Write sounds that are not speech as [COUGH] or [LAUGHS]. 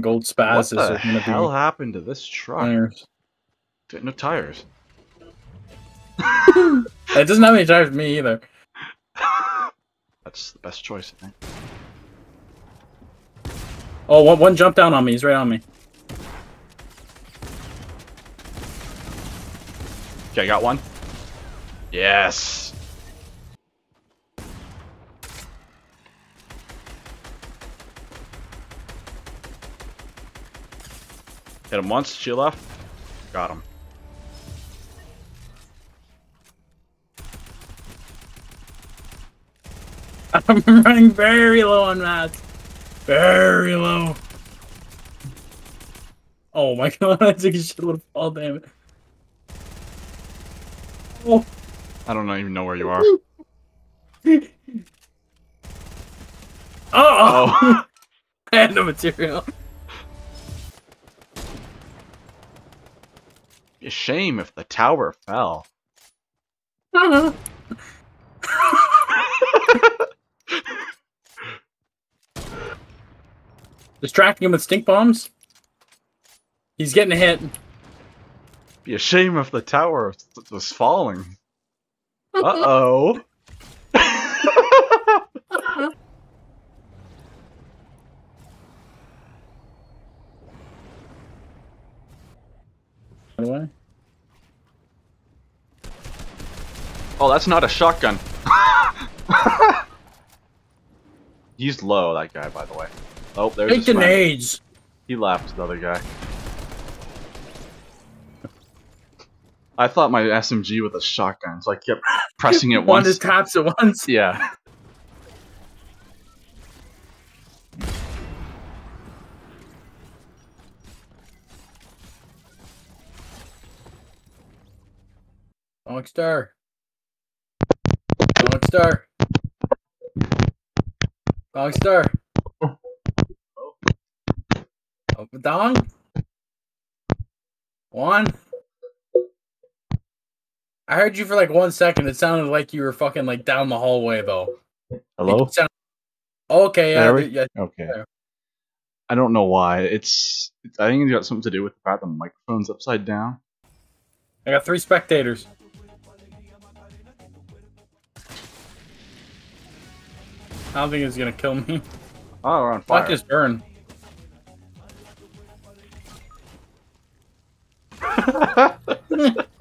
Gold spaz what the hell happened to this truck? tires. No tires. [LAUGHS] It doesn't have any tires for me either. That's the best choice, I think. Oh, one, one jump down on me. He's right on me. Okay, I got one. Yes. Hit him once, she left. Got him. [LAUGHS] I'm running very low on mats. Very low. Oh my [LAUGHS] god, I took a shitload of fall damage. Oh. I don't even know where you are. [LAUGHS] oh! Oh. I had no material. A shame if the tower fell. [LAUGHS] Distracting him with stink bombs. He's getting hit. Be a shame if the tower was falling. Uh oh. By. Oh, that's not a shotgun. [LAUGHS] He's low, that guy, by the way. Oh, there's Take his grenades. He left, the other guy. I thought my SMG was a shotgun, so I kept pressing it [LAUGHS] One once. just taps at once. Yeah. Sonic Star. Sonic Star. Sonic Star. Open down. One. I heard you for like one second. It sounded like you were fucking like down the hallway though. Hello? Sound- okay, yeah, we- yeah. Okay. There. I don't know why. It's. I think it's got something to do with the fact the microphone's upside down. I got three spectators. I don't think it's gonna kill me. Oh, we're on fire. Fuck his burn. [LAUGHS] [LAUGHS]